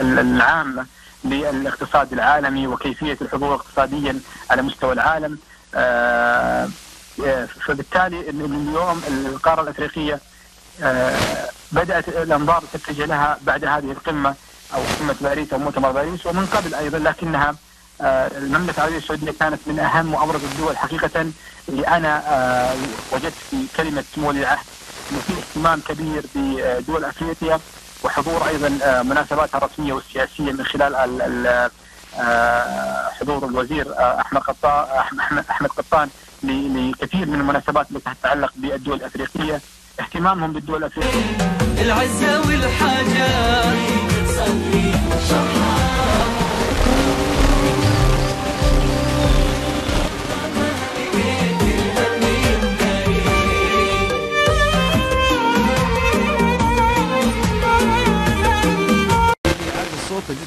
العامه للاقتصاد العالمي وكيفية الحضور اقتصاديا على مستوى العالم. آه، فبالتالي اليوم القارة الأفريقية بدأت الأنظار تتجه لها بعد هذه القمة أو قمة باريس أو مؤتمر باريس ومن قبل أيضا لكنها المملكة العربية السعودية كانت من أهم وأبرز الدول حقيقة اللي أنا وجدت في كلمة ولي العهد انه في اهتمام كبير بدول أفريقيا. وحضور أيضا آه، مناسباتها الرسميه والسياسيه من خلال آه، حضور الوزير آه، أحمد قطان أحمد قطان لكثير من المناسبات التي تتعلق بالدول الأفريقية. اهتمامهم بالدول الأفريقية. العزة والحاجات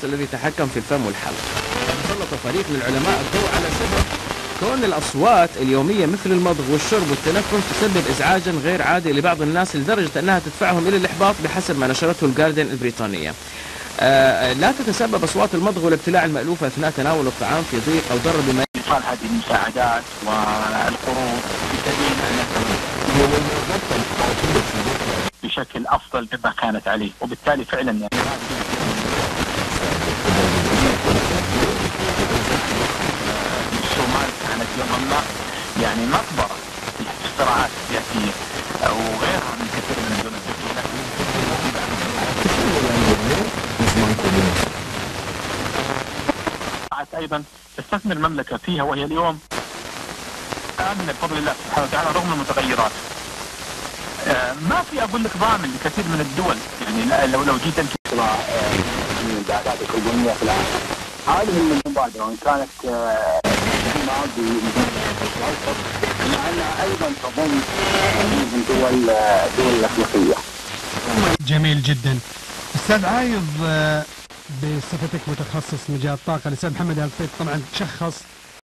الذي يتحكم في الفم والحلق. سلط فريق من العلماء الضوء على سبب كون الأصوات اليومية مثل المضغ والشرب والتنفس تسبب إزعاجا غير عادي لبعض الناس لدرجة أنها تدفعهم إلى الإحباط بحسب ما نشرته الجارديان البريطانية. آه لا تتسبب أصوات المضغ والابتلاع المألوفة أثناء تناول الطعام في ضيق أو ضرر بما إيصال هذه المساعدات والقروض بشكل أفضل مما كانت عليه وبالتالي فعلا يعني الصومال كانت يوما ما يعني مقبرة في الصراعات السياسية وغيرها من كثير من الدول أيضا تستثمر المملكة فيها وهي اليوم آمنة بفضل الله سبحانه وتعالى رغم المتغيرات. آه، ما في أقول لك ضامن لكثير من الدول. يعني لو لو جيت انت الإمدادات الكربونية في العالم هذه من المبادرة. وإن كانت جميل جدا. أستاذ عايض بصفتك متخصص مجال الطاقة الأستاذ محمد القيط طبعا شخص